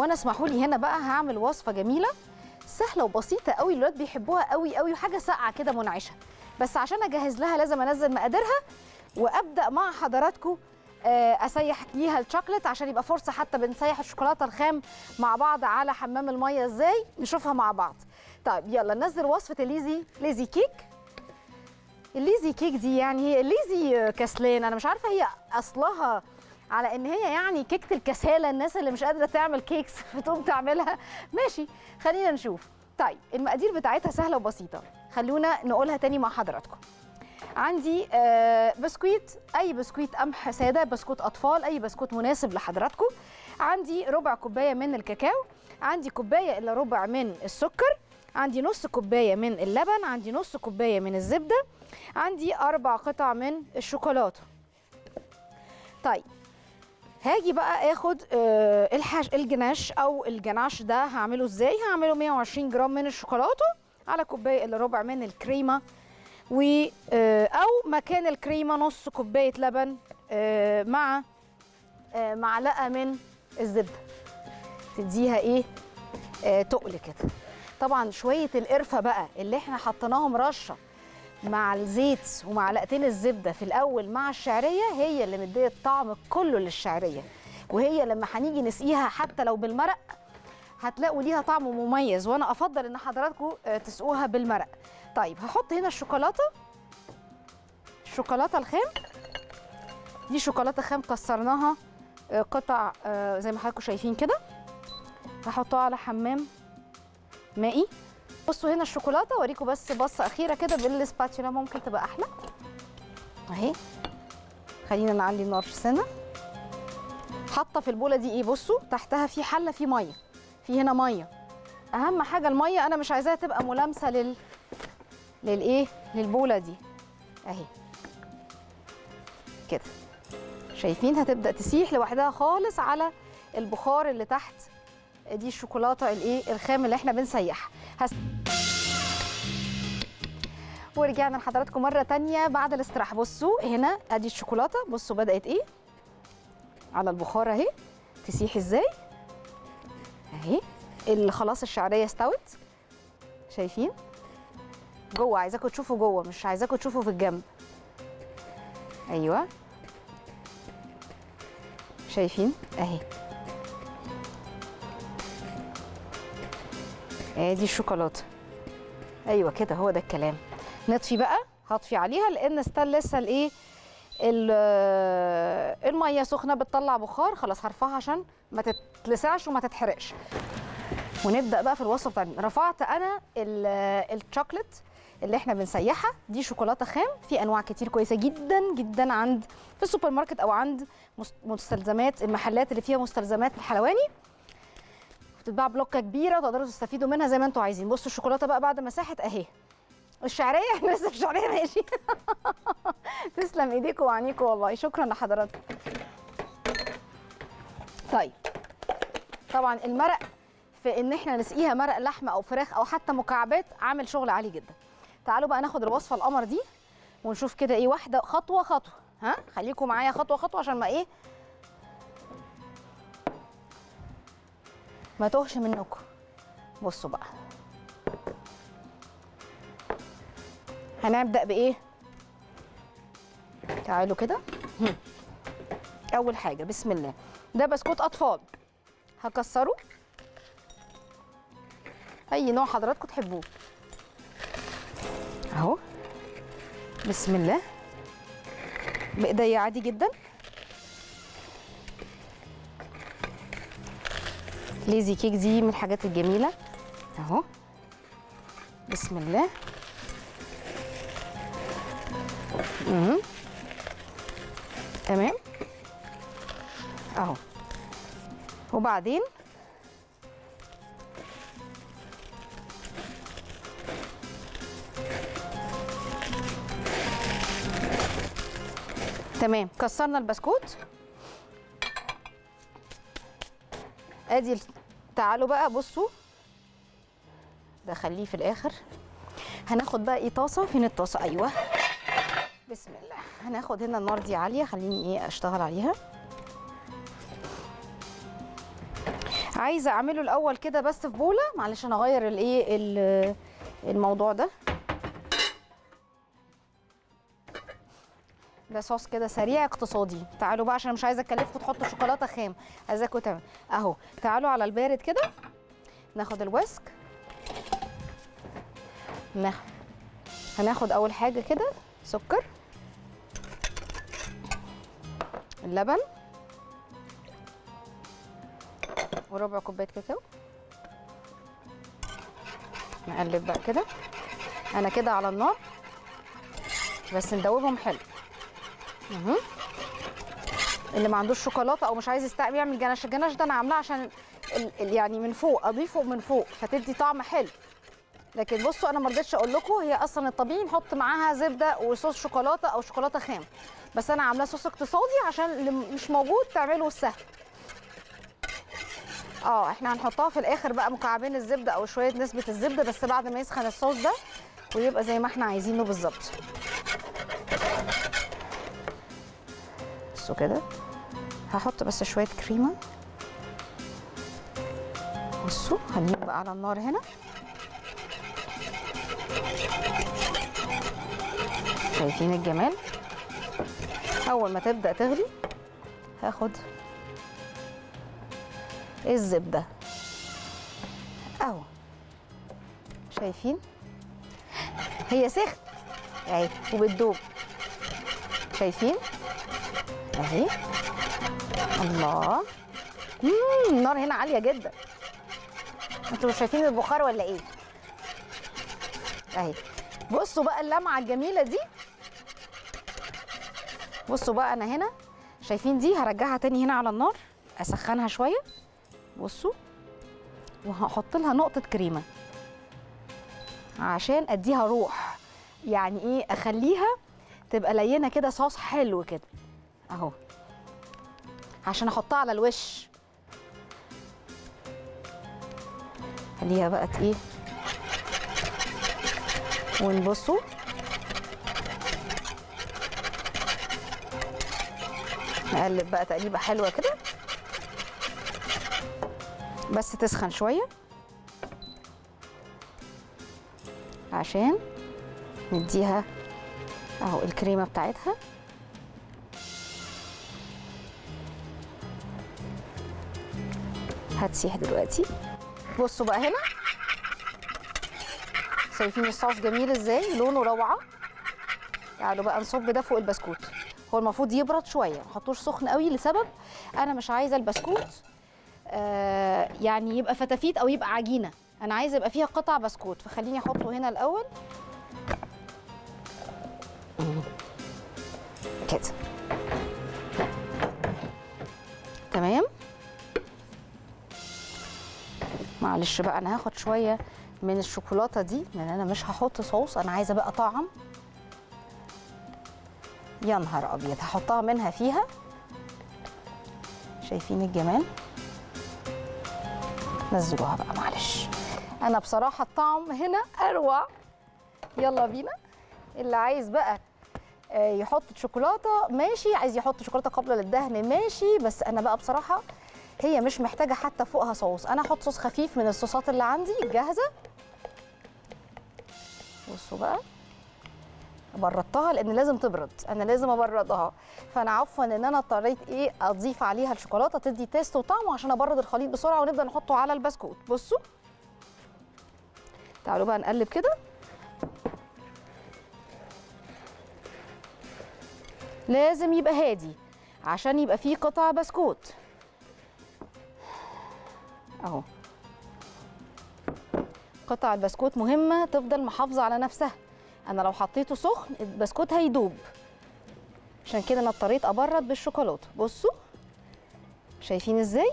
وأنا اسمحوا لي هنا بقى هعمل وصفة جميلة سهلة وبسيطة قوي الولاد بيحبوها قوي قوي وحاجة ساقعة كده منعشة. بس عشان أجهز لها لازم أنزل مقاديرها وأبدأ مع حضراتكم آه، أسيح ليها الشوكليت عشان يبقى فرصة حتى بنسيح الشوكولاتة الخام مع بعض على حمام المية إزاي؟ نشوفها مع بعض. طيب يلا ننزل وصفة ال lazy lazy cake. ال lazy cake دي يعني هي ال lazy كسلان أنا مش عارفة هي أصلها على إن هي يعني كيكة الكسالة الناس اللي مش قادرة تعمل cakes بتقوم تعملها. ماشي خلينا نشوف. طيب المقادير بتاعتها سهلة وبسيطة. خلونا نقولها تاني مع حضراتكم. عندي آه، بسكويت أي بسكويت قمح سادة بسكوت أطفال أي بسكوت مناسب لحضراتكم. عندي ربع كوباية من الكاكاو. عندي كوباية إلا ربع من السكر. عندي نص كوباية من اللبن. عندي نص كوباية من الزبدة. عندي أربع قطع من الشوكولاتة. طيب هاجي بقى آخد آه، الحش الجناش أو الجناش ده هعمله إزاي؟ هعمله 120 جرام من الشوكولاتة على كوباية إلا ربع من الكريمة و آه، أو مكان الكريمة نص كوباية لبن آه، مع معلقة من الزبدة. تديها إيه؟ تقل كده. طبعا شوية القرفة بقى اللي إحنا حطيناهم رشة مع الزيت ومعلقتين الزبدة في الأول مع الشعرية هي اللي مدية الطعم كله للشعرية. وهي لما هنيجي نسقيها حتى لو بالمرق هتلاقوا ليها طعم مميز وأنا أفضل إن حضراتكم آه، تسقوها بالمرق. طيب هحط هنا الشوكولاتة. الشوكولاتة الخام. دي شوكولاتة خام كسرناها آه، قطع آه، زي ما حضراتكم شايفين كده. هحطها على حمام مائي. بصوا هنا الشوكولاتة أوريكم بس بصة أخيرة كده بالسباتشولا ممكن تبقى أحلى. أهي. خلينا نعلي النار سنة. حاطة في البولة دي إيه؟ بصوا تحتها في حلة في مية. في هنا مية. أهم حاجة المية أنا مش عايزاها تبقى ملامسة لل للإيه؟ للبولة دي. أهي. كده. شايفين؟ هتبدأ تسيح لوحدها خالص على البخار اللي تحت. دي الشوكولاتة الإيه؟ الخام اللي إحنا بنسيحها. هس... ورجعنا لحضراتكم مرة تانية بعد الاستراحة. بصوا هنا أدي الشوكولاتة. بصوا بدأت إيه؟ على البخار أهي. تسيح إزاي؟ أهي. خلاص الشعرية استوت. شايفين؟ جوه. عايزاكم تشوفوا جوه مش عايزاكم تشوفوا في الجنب. أيوه. شايفين؟ أهي. ادي الشوكولاتة. أيوه كده هو ده الكلام. نطفي بقى هطفي عليها لأن still لسه الإيه ال- المية سخنة بتطلع بخار خلاص هرفعها عشان ما تتلسعش وما تتحرقش. ونبدأ بقى في الوصفة بتاعتنا رفعت أنا ال- الشوكليت اللي إحنا بنسيحها. دي شوكولاتة خام في أنواع كتير كويسة جدا جدا عند في السوبر ماركت أو عند مس- مستلزمات المحلات اللي فيها مستلزمات الحلواني. بتتباع بلوكة كبيرة وتقدروا تستفيدوا منها زي ما أنتوا عايزين. بصوا الشوكولاتة بقى بعد ما ساحت اهي. الشعرية؟ إحنا لسه في الشعرية ماشي. تسلم ايديكم وعينيكم والله. شكرا لحضراتكم. طيب. طبعا المرق في ان إحنا نسقيها مرق لحمة أو فراخ أو حتى مكعبات عامل شغل عالي جدا. تعالوا بقى ناخد الوصفة القمر دي ونشوف كده إيه. واحدة خطوة خطوة. ها؟ خليكم معايا خطوة خطوة عشان ما إيه ما توهش منكم. بصوا بقى. هنبدأ بإيه؟ تعالوا كده. أول حاجة بسم الله. ده بسكوت أطفال. هكسره. أي نوع حضراتكم تحبوه. أهو. بسم الله. بإيديا عادي جدا. ليزي كيك دي من الحاجات الجميلة. أهو. بسم الله. مهم. تمام. أهو. وبعدين؟ تمام. كسرنا البسكوت. أدي تعالوا بقى بصوا. ده خليه في الآخر. هناخد بقى إيه طاسة؟ فين الطاسة؟ أيوه. بسم الله. هناخد هنا النار دي عالية خليني إيه أشتغل عليها. عايزة أعمله الأول كده بس في بولة معلش أنا اغير الإيه ال- الموضوع ده. ده صوص كده سريع اقتصادي. تعالوا بقى عشان مش عايزة اكلفكم تحطوا شوكولاتة خام. عايزاكم تعمل أهو. تعالوا على البارد كده. ناخد الويسك. ناخد هناخد أول حاجة كده. سكر. اللبن. وربع كوباية كاكاو. نقلب بقى كده. أنا كده على النار. بس ندوبهم حلو. اللي ما عندوش شوكولاتة أو مش عايز يستقبل يعمل جناش الجناش ده أنا عاملاه عشان يعني من فوق أضيفه من فوق فتدي طعم حلو. لكن بصوا أنا ما رضيتش أقول لكم هي أصلا الطبيعي نحط معاها زبدة وصوص شوكولاتة أو شوكولاتة خام. بس أنا عاملاه صوص اقتصادي عشان اللي مش موجود تعمله سهل. آه إحنا هنحطها في الآخر بقى مكعبين الزبدة أو شوية نسبة الزبدة بس بعد ما يسخن الصوص ده ويبقى زي ما إحنا عايزينه بالظبط. بصوا كده. هحط بس شوية كريمة. بصوا هنجيب بقى على النار هنا. شايفين الجمال؟ أول ما تبدأ تغلي هاخد الزبدة. أهو. شايفين؟ هي سخت أهي وبتدوب. شايفين؟ اهي. الله. مم، النار هنا عالية جدا. أنتوا مش شايفين البخار ولا إيه؟ اهي. بصوا بقى اللمعة الجميلة دي. بصوا بقى أنا هنا. شايفين دي؟ هرجعها تاني هنا على النار. اسخنها شوية. بصوا. وهحط لها نقطة كريمة. عشان اديها روح. يعني إيه؟ اخليها تبقى لينة كده صوص حلو كده. اهو. عشان احطها على الوش. خليها بقى إيه ونبصوا نقلب بقى تقليبة حلوة كده. بس تسخن شوية. عشان نديها اهو الكريمة بتاعتها. هتسيح دلوقتي. بصوا بقى هنا. شايفين الصوص جميل إزاي؟ لونه روعة. تعالوا بقى نصب ده فوق البسكوت. هو المفروض يبرد شوية ما نحطوش سخن قوي لسبب أنا مش عايزة البسكوت آه يعني يبقى فتافيت أو يبقى عجينة. أنا عايزة يبقى فيها قطع بسكوت فخليني أحطه هنا الأول. كده. تمام؟ معلش بقى أنا هاخد شوية من الشوكولاتة دي لأن أنا مش هحط صوص أنا عايزة بقى طعم. يا نهار أبيض هحطها منها فيها. شايفين الجمال؟ نزلوها بقى معلش. أنا بصراحة الطعم هنا أروع. يلا بينا. اللي عايز بقى آه، يحط شوكولاتة ماشي. عايز يحط شوكولاتة قابلة للدهن ماشي. بس أنا بقى بصراحة هي مش محتاجة حتى فوقها صوص. أنا أحط صوص خفيف من الصوصات اللي عندي. الجاهزه بصوا بقى. بردتها لأن لازم تبرد. أنا لازم أبردها. فأنا عفوا إن أنا اضطريت إيه أضيف عليها الشوكولاتة تدي تيست وطعم عشان أبرد الخليط بسرعة ونبدأ نحطه على البسكوت. بصوا. تعالوا بقى نقلب كده. لازم يبقى هادي عشان يبقى فيه قطع بسكوت. أهو. قطع البسكوت مهمة تفضل محافظة على نفسها. أنا لو حطيته سخن البسكوت هيدوب. عشان كده أنا اضطريت أبرد بالشوكولاتة. بصوا. شايفين إزاي؟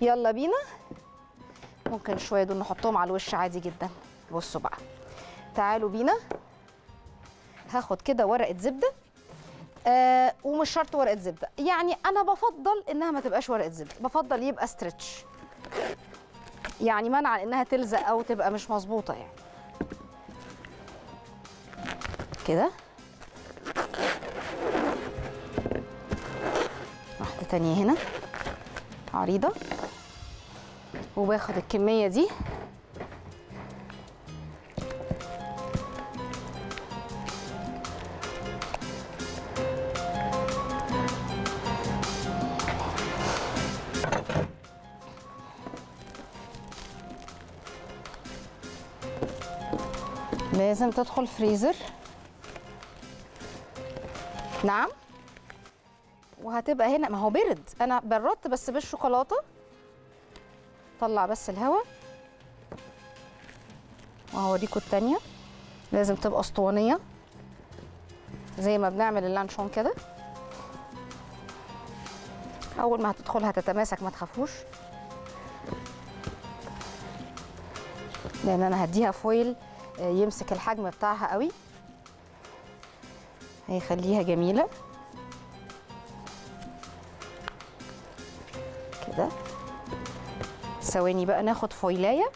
يلا بينا. ممكن شوية دول نحطهم على الوش عادي جدا. بصوا بقى. تعالوا بينا. هاخد كده ورقة زبدة. آه ومش شرط ورقة زبدة. يعني أنا بفضل إنها ما تبقاش ورقة زبدة. بفضل يبقى ستريتش يعني منع إنها تلزق أو تبقى مش مظبوطة يعني. كده؟ واحدة تانية هنا. عريضة. وباخد الكمية دي. لازم تدخل فريزر نعم. وهتبقى هنا ما هو برد أنا بردت بس بالشوكولاتة. طلع بس الهواء. وهوريكم التانية. لازم تبقى أسطوانية. زي ما بنعمل اللانشون كده. أول ما هتدخل هتتماسك ما تخافوش. لأن أنا هديها فويل. يمسك الحجم بتاعها قوي. هيخليها جميلة. كده. ثواني بقى ناخد فويلاية.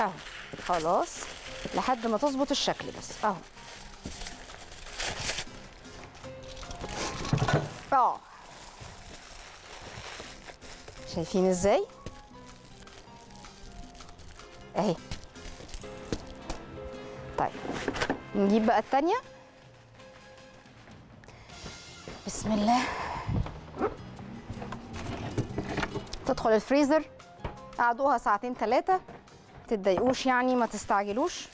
اهو. خلاص. لحد ما تظبط الشكل بس. اهو. آه. شايفين إزاي؟ اهي. طيب. نجيب بقى التانية. بسم الله. تدخل الفريزر. قعدوها ساعتين ثلاثة تتضايقوش يعني ما تستعجلوش.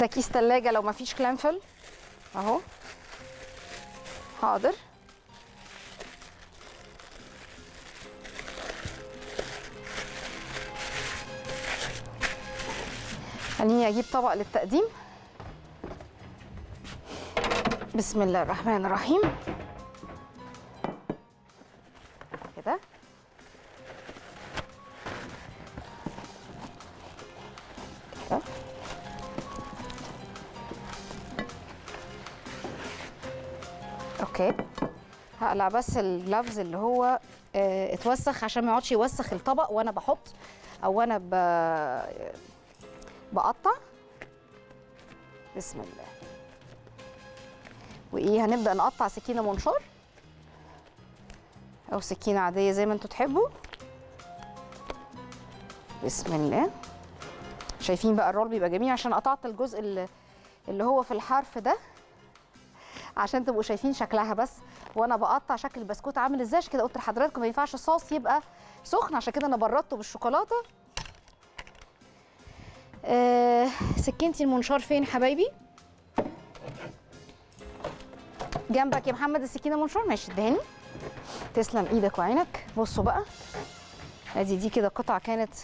ده كيس تلاجة لو مفيش كلامفل اهو. حاضر. خليني أجيب طبق للتقديم. بسم الله الرحمن الرحيم. كده؟ كده؟ أوكي. هقلع بس الجلافز اللي هو آه، اتوسخ عشان ما يقعدش يوسخ الطبق وأنا بحط أو أنا ب... بقطع. بسم الله. وإيه هنبدأ نقطع سكينة منشار أو سكينة عادية زي ما أنتوا تحبوا. بسم الله. شايفين بقى الرول بيبقى جميل عشان قطعت الجزء اللي, هو في الحرف ده عشان تبقوا شايفين شكلها بس. وأنا بقطع شكل البسكوت عامل إزاي؟ عشان كده قلت لحضراتكم ما ينفعش الصوص يبقى سخن عشان كده أنا بردته بالشوكولاتة. آه سكينتي المنشار فين حبايبي؟ جنبك يا محمد السكينة منشار ماشي ادهاني تسلم إيدك وعينك. بصوا بقى. أدي دي كده قطعة كانت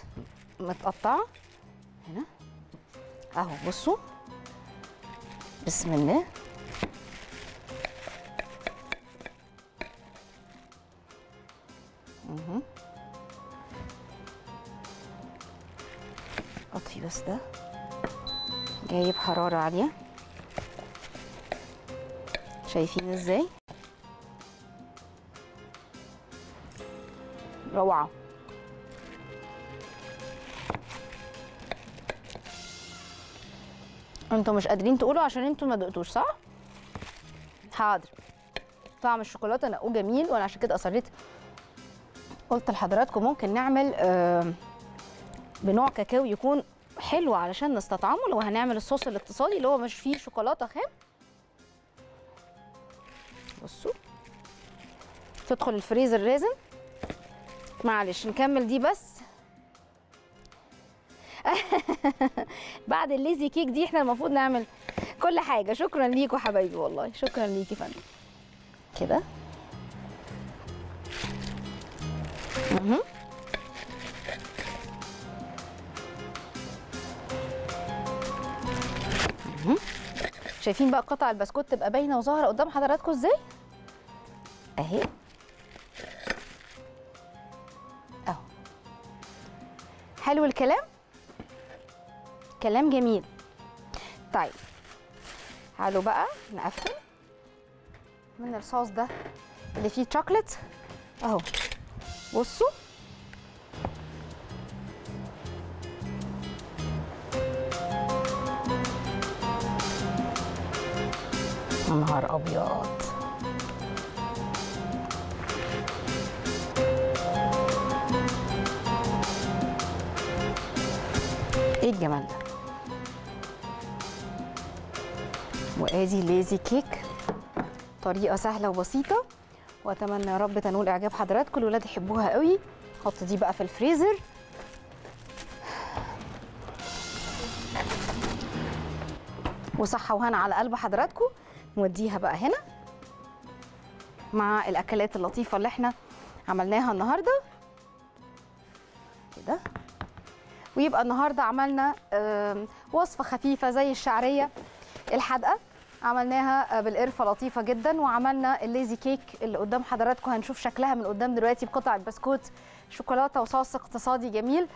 متقطعة. هنا. أهو بصوا. بسم الله. مهم. اطفي بس ده. جايب حرارة عالية. شايفين إزاي؟ روعة. أنتوا مش قادرين تقولوا عشان أنتوا ما دقتوش صح؟ حاضر. طعم الشوكولاتة نقوه جميل وأنا عشان كده أصريت. قلت لحضراتكم ممكن نعمل بنوع كاكاو يكون حلو علشان نستطعمه لو هنعمل الصوص الاقتصادي اللي هو مش فيه شوكولاتة خام. بصوا تدخل الفريزر لازم معلش نكمل دي بس. بعد الليزي كيك دي إحنا المفروض نعمل كل حاجة. شكرا ليكوا حبايبي والله. شكرا ليكي فندم. كده. مهم. شايفين بقى قطع البسكوت تبقى باينة وظاهرة قدام حضراتكم إزاي؟ أهي. أهو. حلو الكلام؟ كلام جميل. طيب. تعالوا بقى نقفل. من الصوص ده اللي فيه شوكليت أهو. بصوا. نهار أبيض. إيه الجمال ده؟ وادي ليزي كيك. طريقة سهلة وبسيطة. وأتمنى يا رب تنول اعجاب حضراتكم الولاد يحبوها قوي. حط دي بقى في الفريزر. وصحة وهنا على قلب حضراتكم. نوديها بقى هنا مع الأكلات اللطيفة اللي إحنا عملناها النهارده. ويبقى النهارده عملنا وصفة خفيفة زي الشعرية الحادقة. عملناها آه، بالقرفة لطيفة جدا وعملنا الليزي كيك اللي قدام حضراتكم. هنشوف شكلها من قدام دلوقتي بقطعة بسكوت شوكولاتة وصوص اقتصادي جميل.